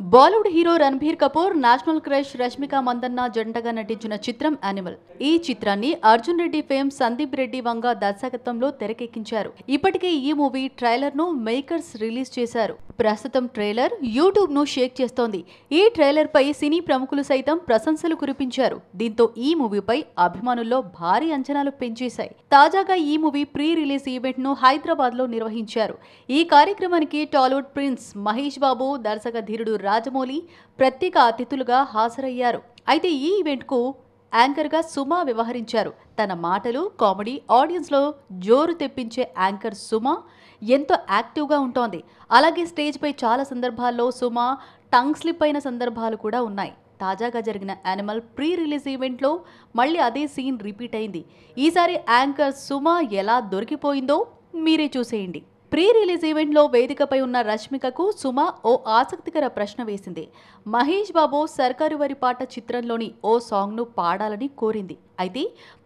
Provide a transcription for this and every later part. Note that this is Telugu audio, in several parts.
Bollywood hero Ranbir Kapoor national crush Rashmika Mandanna జంటగా నటించిన చిత్రం యానిమల్. ఈ చిత్రాన్ని అర్జున్ రెడ్డి ఫేమ్ సందీప్ రెడ్డి వంగ దర్శకత్వంలో తెరకెక్కించారు. ఇప్పటికే ఈ మూవీ ట్రైలర్ను మేకర్స్ రిలీజ్ చేశారు. ప్రస్తుతం ట్రైలర్ యూట్యూబ్ను షేక్ చేస్తోంది. ఈ ట్రైలర్ పై సినీ ప్రముఖులు సైతం ప్రశంసలు కురిపించారు. దీంతో ఈ మూవీపై అభిమానుల్లో భారీ అంచనాలు పెంచేశాయి. తాజాగా ఈ మూవీ ప్రీ రిలీజ్ ఈవెంట్ను హైదరాబాద్లో నిర్వహించారు. ఈ కార్యక్రమానికి టాలీవుడ్ ప్రిన్స్ మహేష్ బాబు దర్శక ధీరుడు రాజమౌళి ప్రత్యేక అతిథులుగా హాజరయ్యారు. అయితే ఈ ఈవెంట్కు యాంకర్గా సుమ వ్యవహరించారు. తన మాటలు కామెడీ ఆడియన్స్లో జోరు తెప్పించే యాంకర్ సుమ ఎంతో యాక్టివ్గా ఉంటోంది. అలాగే స్టేజ్పై చాలా సందర్భాల్లో సుమ టంగ్ స్లిప్ అయిన సందర్భాలు కూడా ఉన్నాయి. తాజాగా జరిగిన యానిమల్ ప్రీ రిలీజ్ ఈవెంట్లో మళ్ళీ అదే సీన్ రిపీట్ అయింది. ఈసారి యాంకర్ సుమ ఎలా దొరికిపోయిందో మీరే చూసేయండి. ప్రీ రిలీజ్ ఈవెంట్లో వేదికపై ఉన్న రష్మికకు సుమ ఓ ఆసక్తికర ప్రశ్న వేసింది. మహేష్ బాబు సర్కారు వరి పాట చిత్రంలోని ఓ సాంగ్ను పాడాలని కోరింది. అయితే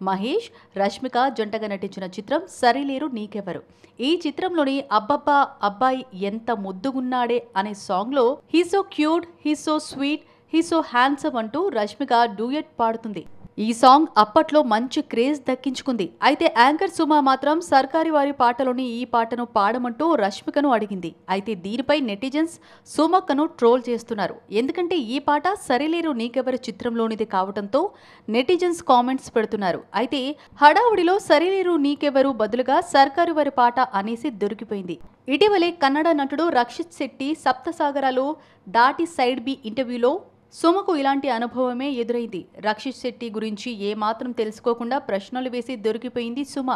మహేష్ రష్మిక జంటగా నటించిన చిత్రం సరిలేరు నీకెవరు ఈ చిత్రంలోని అబ్బబ్బా అబ్బాయి ఎంత ముద్దుగున్నాడే అనే సాంగ్లో he so cute he so sweet he so handsome అంటూ రష్మిక డూయట్ పాడుతుంది. ఈ సాంగ్ అప్పట్లో మంచి క్రేజ్ దక్కించుకుంది. అయితే యాంకర్ సుమ మాత్రం సర్కారి వారి పాటలోని ఈ పాటను పాడమంటూ రష్మికను అడిగింది. అయితే దీనిపై నెటిజన్స్ సుమక్కను ట్రోల్ చేస్తున్నారు. ఎందుకంటే ఈ పాట సరిలేరు నీకెవరు చిత్రంలోనిది కావడంతో నెటిజన్స్ కామెంట్స్ పెడుతున్నారు. అయితే హడావుడిలో సరిలేరు నీకెవరు బదులుగా సర్కారు వారి పాట అనేసి దొరికిపోయింది. ఇటీవలే కన్నడ నటుడు రక్షిత్ శెట్టి సప్తసాగరాలు దాటి సైడ్ బి ఇంటర్వ్యూలో సుమకు ఇలాంటి అనుభవమే ఎదురైంది. రక్షిత్ శెట్టి గురించి ఏమాత్రం తెలుసుకోకుండా ప్రశ్నలు వేసి దొరికిపోయింది సుమ.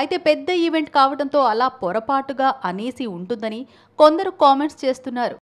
అయితే పెద్ద ఈవెంట్ కావడంతో అలా పొరపాటుగా అనేసి ఉంటుందని కొందరు కామెంట్స్ చేస్తున్నారు.